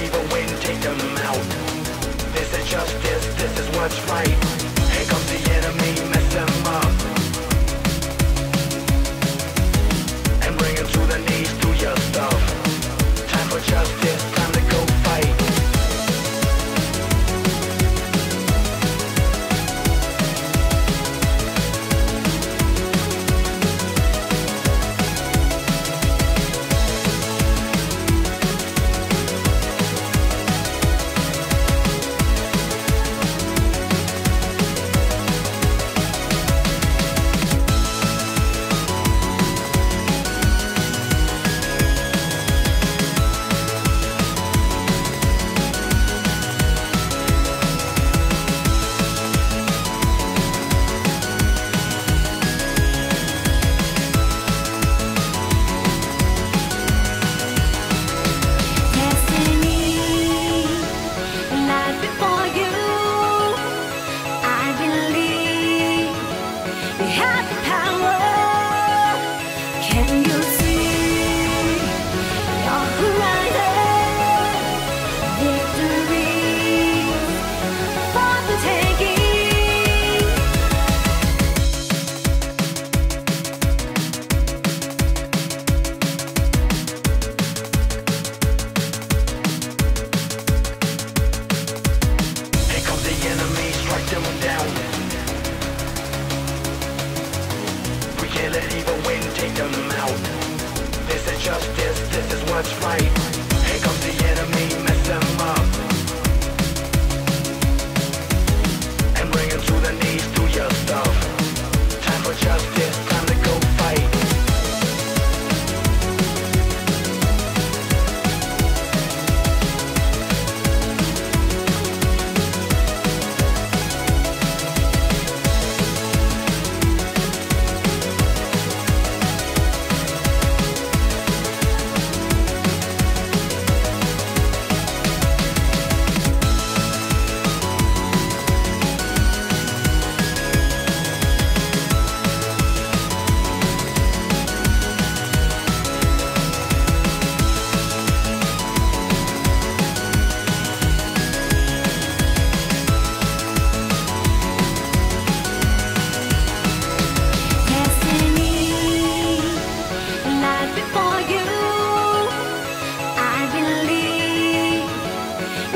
even when take them out. This is justice, this is what's right.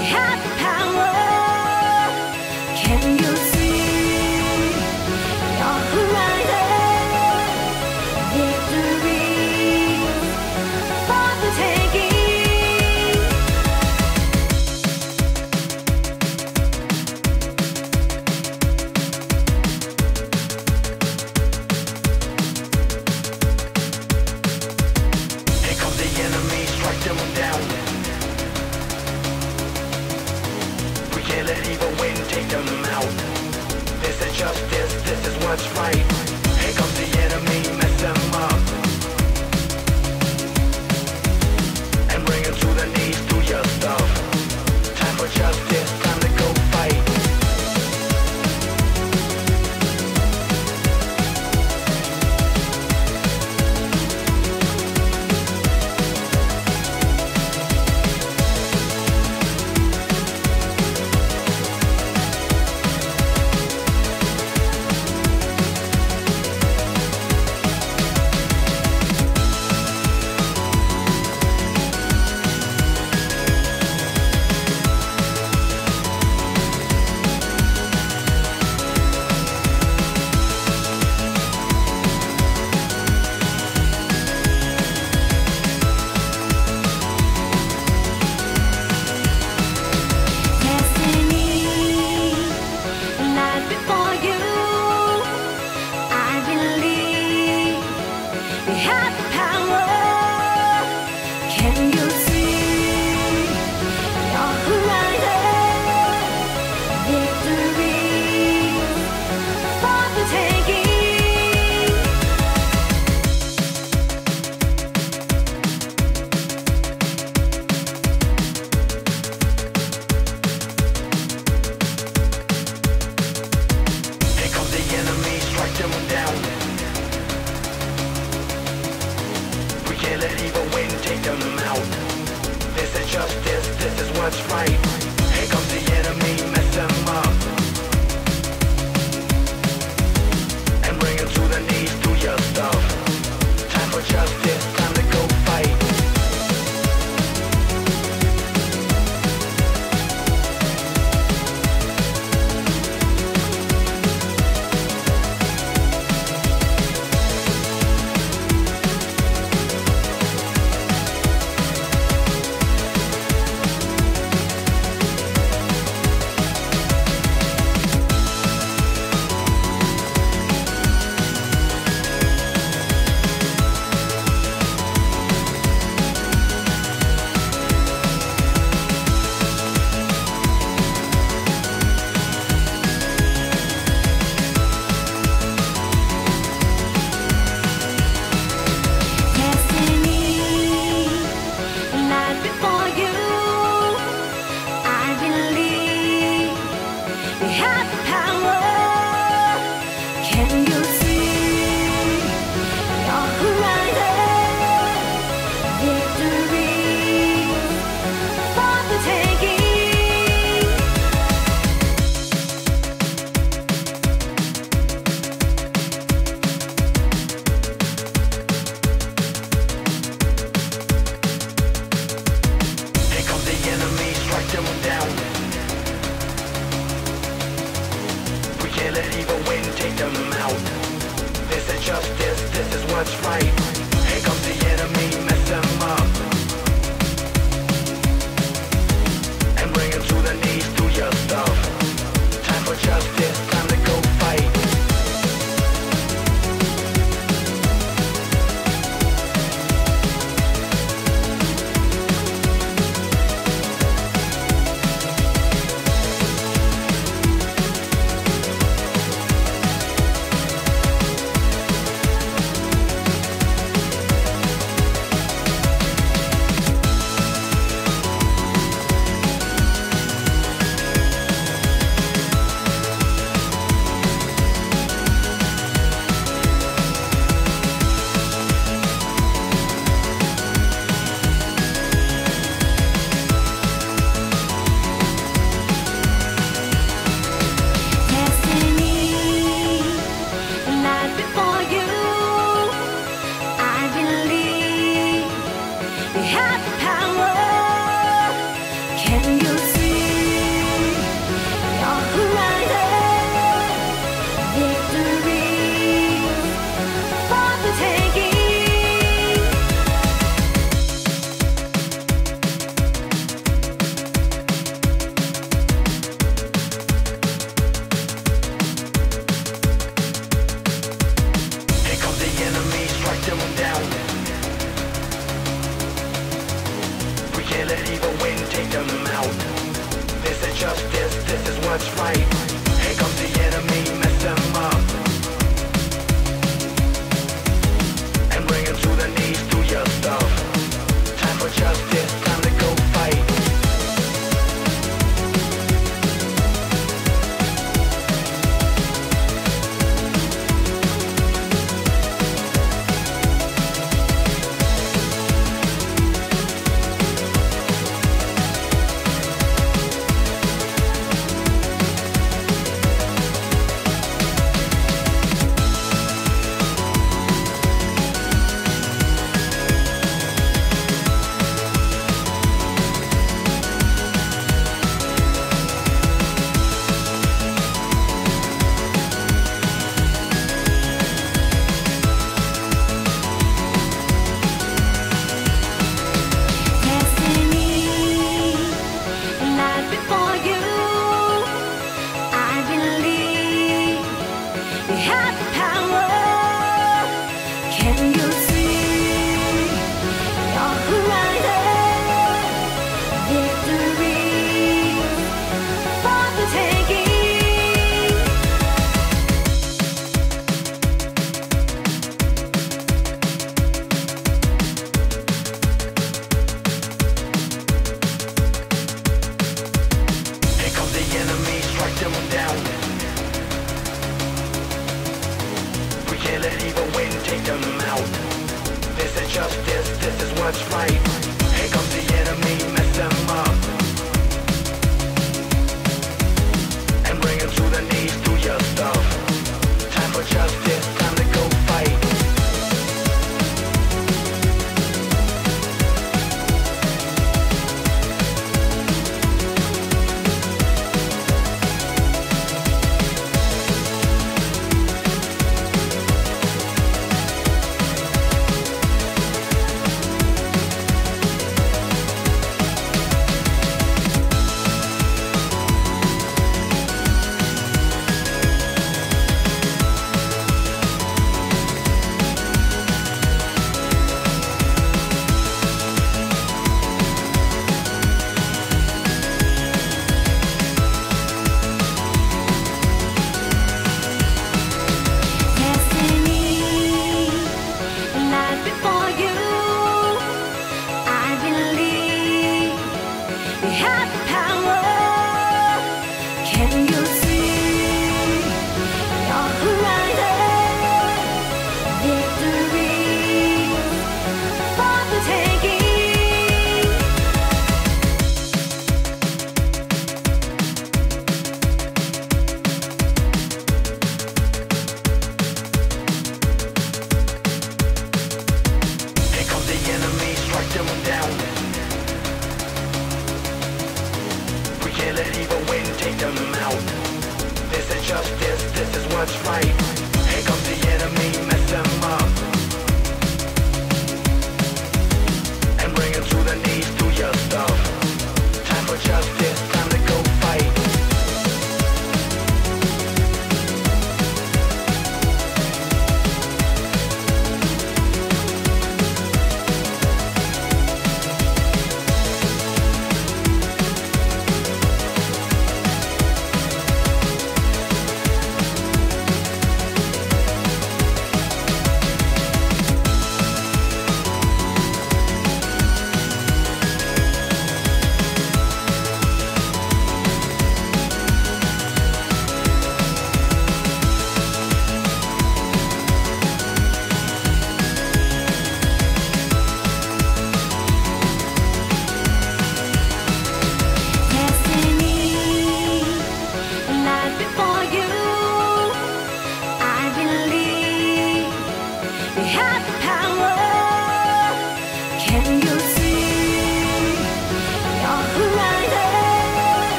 happy. Take them out. This is justice,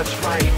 is